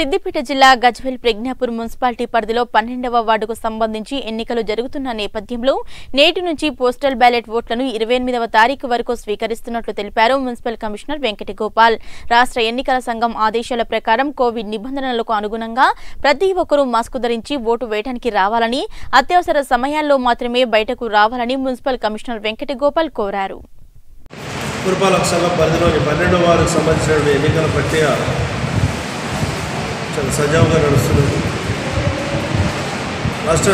సిద్దిపేట జిల్లా గజ్వెల్ ప్రజ్ఞాపూర్ మున్సిపాలిటీ పరిధిలో పన్నెండవ వార్డుకు సంబంధించి ఎన్నికలు జరుగుతున్న నేపథ్యంలో నేటి నుంచి పోస్టల్ బ్యాలెట్ ఓట్లను ఇరవై ఎనిమిదవ తారీఖు వరకు స్వీకరిస్తున్నట్లు తెలిపారు మున్సిపల్ కమిషనర్ వెంకటగోపాల్. రాష్ట్ర ఎన్నికల సంఘం ఆదేశాల ప్రకారం కోవిడ్ నిబంధనలకు అనుగుణంగా ప్రతి ఒక్కరూ మాస్క్ ధరించి ఓటు వేయడానికి రావాలని అత్యవసర సమయాల్లో మాత్రమే బయటకు రావాలని మున్సిపల్ కమిషనర్ వెంకట గోపాల్ కోరారు. పురపాలక సంఘం పరిధిలోని పన్నెండవ వారికి సంబంధించిన ఎన్నికల ప్రక్రియ చాలా సజావుగా నడుస్తున్నది. రాష్ట్ర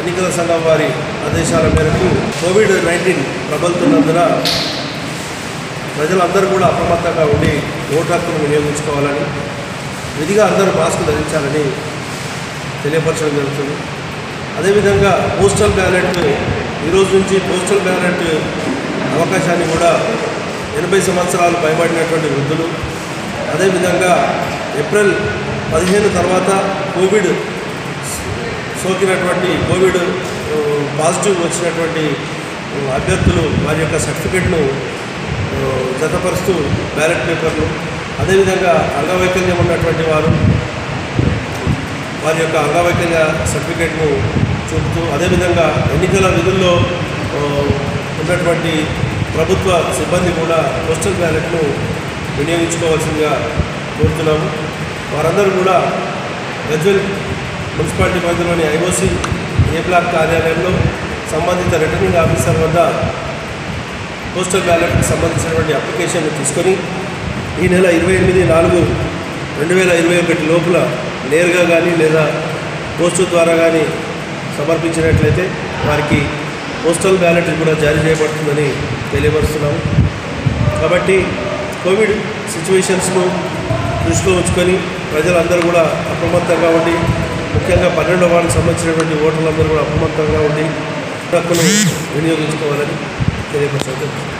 ఎన్నికల సంఘం వారి ఆదేశాల మేరకు కోవిడ్ నైన్టీన్ ప్రబలుతున్నందున ప్రజలందరూ కూడా అప్రమత్తంగా ఉండి ఓటు హక్కును వినియోగించుకోవాలని విధిగా అందరూ మాస్క్ ధరించాలని తెలియపరచడం జరుగుతుంది. అదేవిధంగా పోస్టల్ బ్యాలెట్ ఈరోజు నుంచి పోస్టల్ బ్యాలెట్ అవకాశాన్ని కూడా ఎనభై సంవత్సరాలు పైబడినటువంటి వృద్ధులు అదేవిధంగా ఏప్రిల్ పదిహేను తర్వాత కోవిడ్ సోకినటువంటి కోవిడ్ పాజిటివ్ వచ్చినటువంటి అభ్యర్థులు వారి యొక్క సర్టిఫికెట్ను జతపరుస్తూ బ్యాలెట్ పేపర్లు. అదేవిధంగా అంగవైకల్యం ఉన్నటువంటి వారు వారి యొక్క అంగవైకల్య సర్టిఫికేట్ను చూపుతూ అదేవిధంగా ఎన్నికల విధుల్లో ఉన్నటువంటి ప్రభుత్వ సిబ్బంది కూడా పోస్టల్ బ్యాలెట్ను వినియోగించుకోవాల్సిందిగా కోరుతున్నాము. వారందరూ కూడా గజ్వెల్ మున్సిపాలిటీ పరిధిలోని ఐఓసి ఏ బ్లాక్ కార్యాలయంలో సంబంధిత రిటర్నింగ్ ఆఫీసర్ వద్ద పోస్టల్ బ్యాలెట్కి సంబంధించినటువంటి అప్లికేషన్ తీసుకొని ఈ నెల ఇరవై ఎనిమిది నాలుగు రెండు వేల ఇరవై ఒకటి లోపల నేరుగా కానీ లేదా పోస్టు ద్వారా కానీ సమర్పించినట్లయితే వారికి పోస్టల్ బ్యాలెట్ కూడా జారీ చేయబడుతుందని తెలియపరుస్తున్నాము. కాబట్టి కోవిడ్ సిచ్యువేషన్స్ను దృష్టిలో ఉంచుకొని ప్రజలందరూ కూడా అప్రమత్తంగా ఉండి ముఖ్యంగా పన్నెండవ వార్డుకు సంబంధించినటువంటి ఓటర్లందరూ కూడా అప్రమత్తంగా ఉండి హక్కును వినియోగించుకోవాలని తెలియపరచారు.